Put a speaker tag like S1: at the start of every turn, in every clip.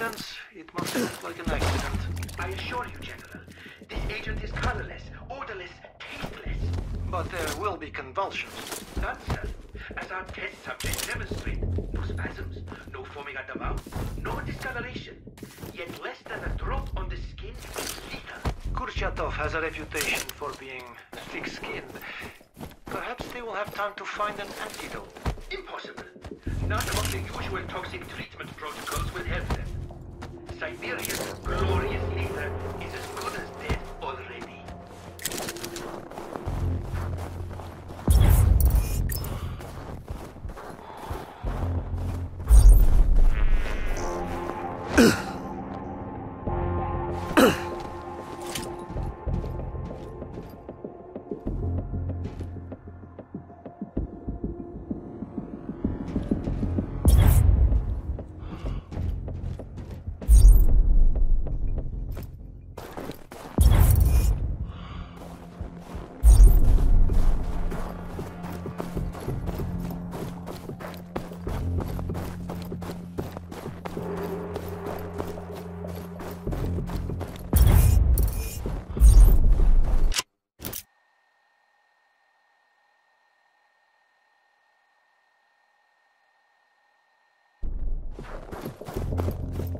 S1: evidence, it must look like an accident.
S2: I assure you, General, this agent is colorless, odorless, tasteless.
S1: But there will be convulsions.
S2: None, sir. As our test subjects demonstrate, no spasms, no foaming at the mouth, no discoloration. Yet less than a drop on the skin is lethal.
S1: Kurchatov has a reputation for being thick-skinned. Perhaps they will have time to find an antidote.
S2: Impossible. None of the usual toxic treatment protocols will help. Siberia's glorious leader is as good as dead already.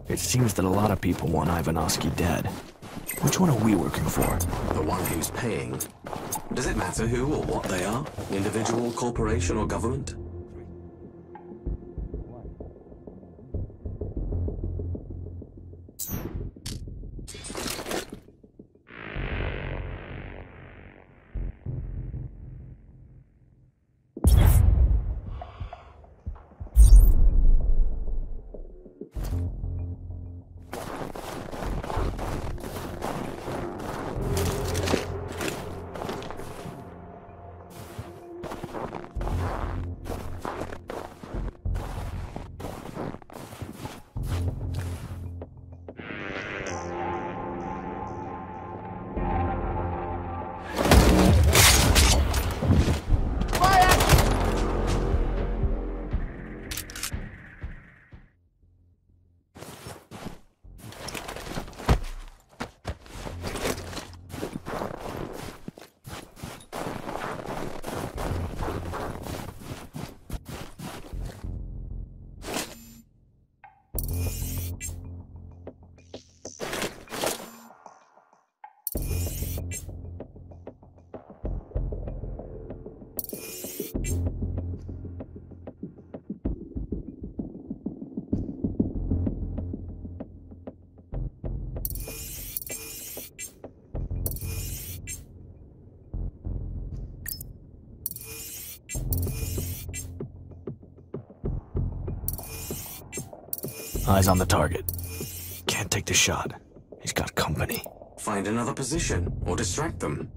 S3: It seems that a lot of people want Ivanovsky dead. Which one are we working for?
S4: The one who's paying. Does it matter who or what they are? Individual, corporation, or government?
S3: Eyes on the target. Can't take the shot. He's got company.
S4: Find another position, or distract them.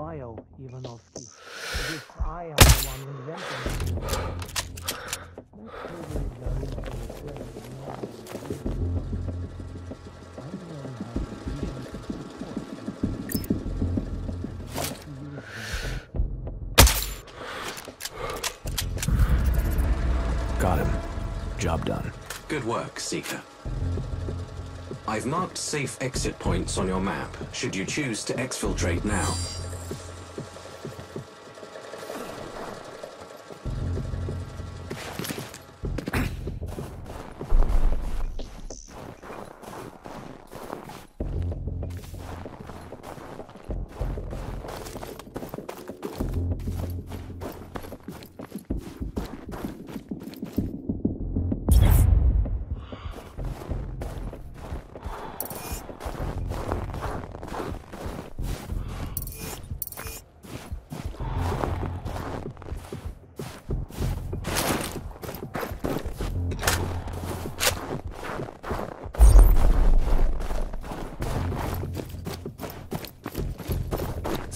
S1: Bio Ivanovsky. As if I am the one inventing it. The reason for the trade, you know, I learned how to vision to support and how to use them.
S3: Got him. Job done.
S4: Good work, Seeker. I've marked safe exit points on your map, should you choose to exfiltrate now.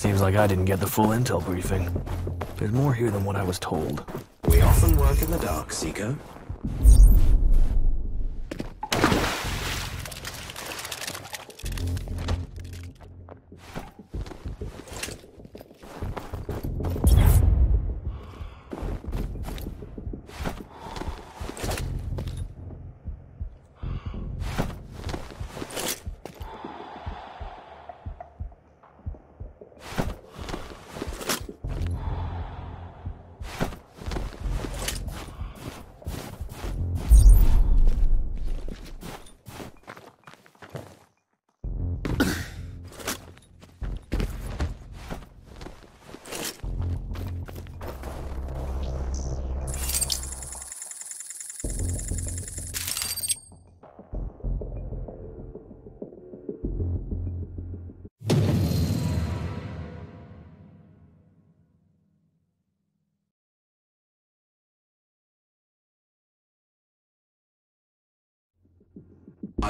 S3: Seems like I didn't get the full intel briefing. There's more here than what I was told.
S4: We often work in the dark, Seeker.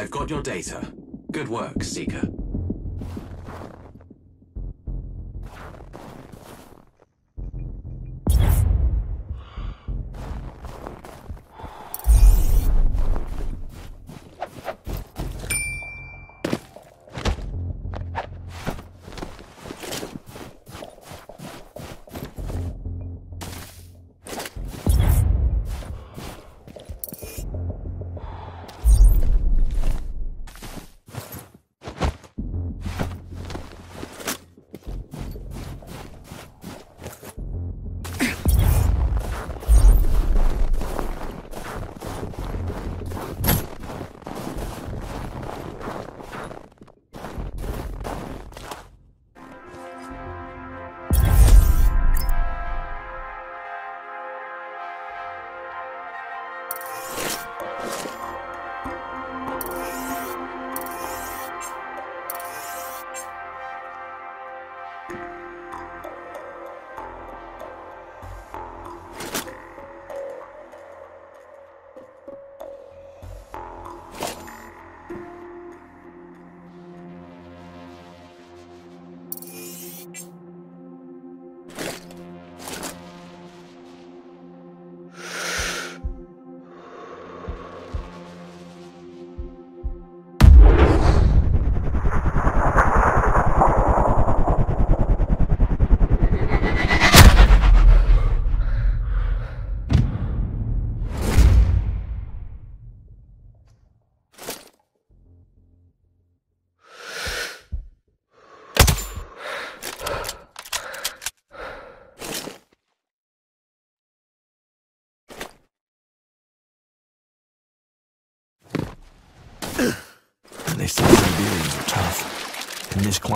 S4: I've got your data. Good work, Seeker.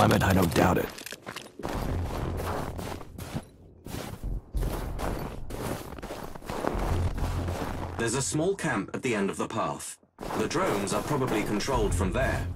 S3: I don't doubt it.
S4: There's a small camp at the end of the path. The drones are probably controlled from there.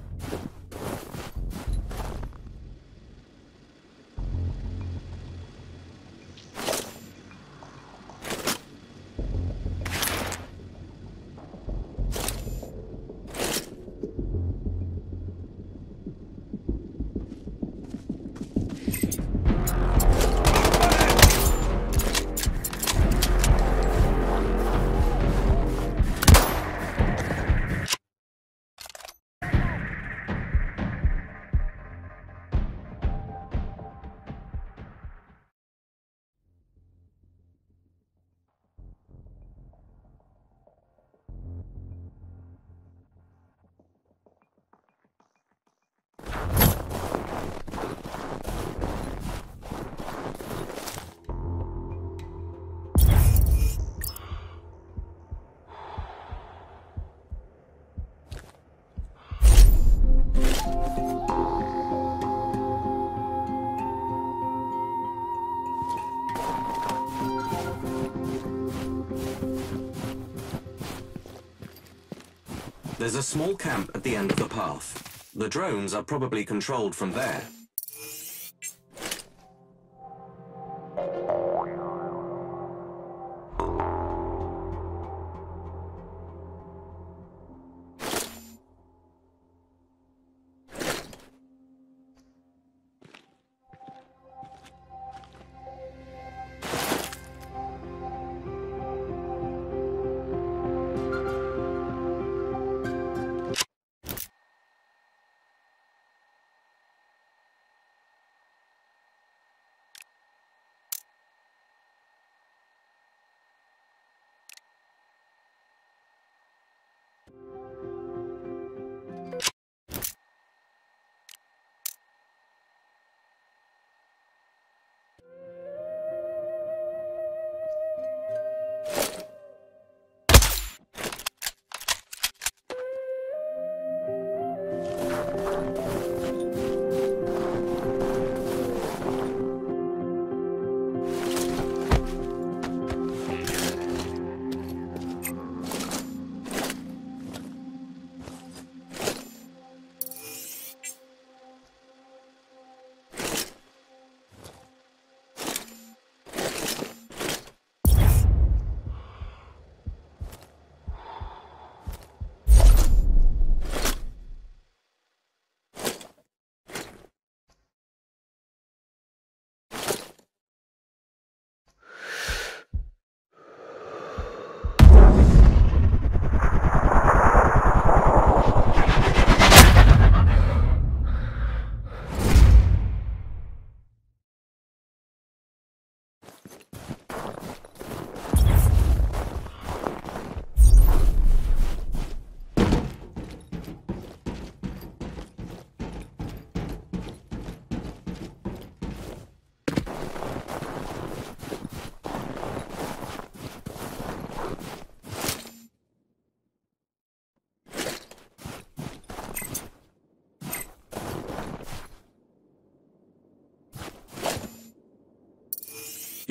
S4: There's a small camp at the end of the path. The drones are probably controlled from there.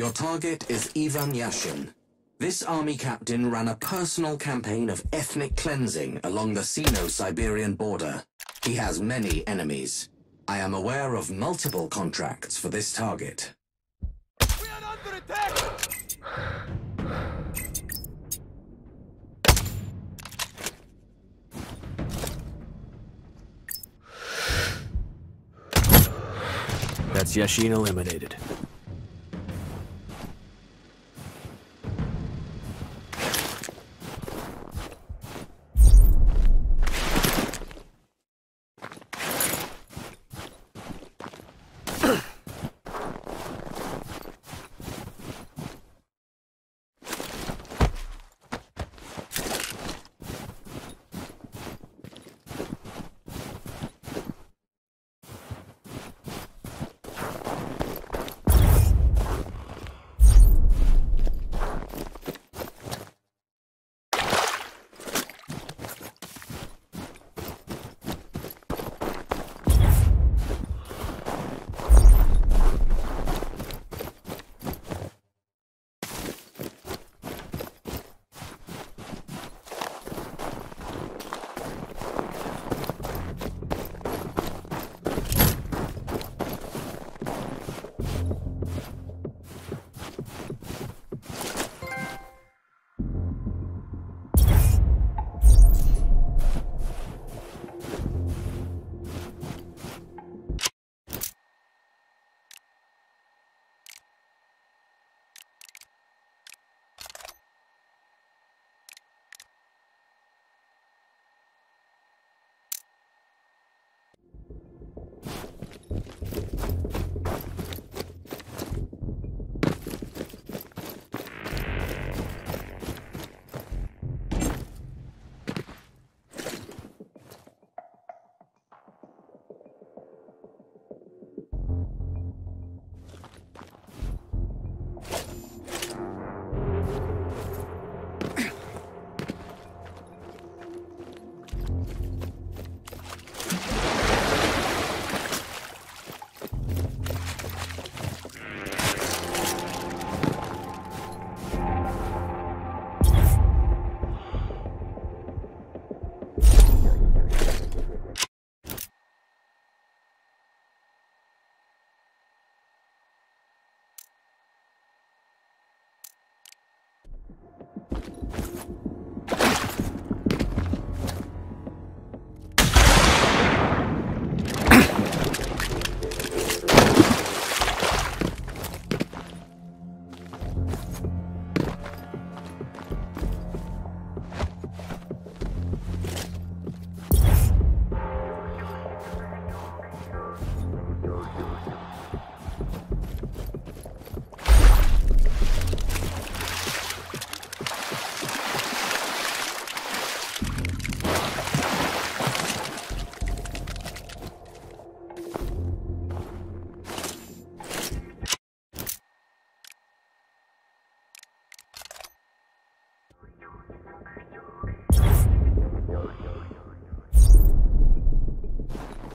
S4: Your target is Ivan Yashin. This army captain ran a personal campaign of ethnic cleansing along the Sino-Siberian border. He has many enemies. I am aware of multiple contracts for this target.
S5: We are under attack!
S3: That's Yashin eliminated.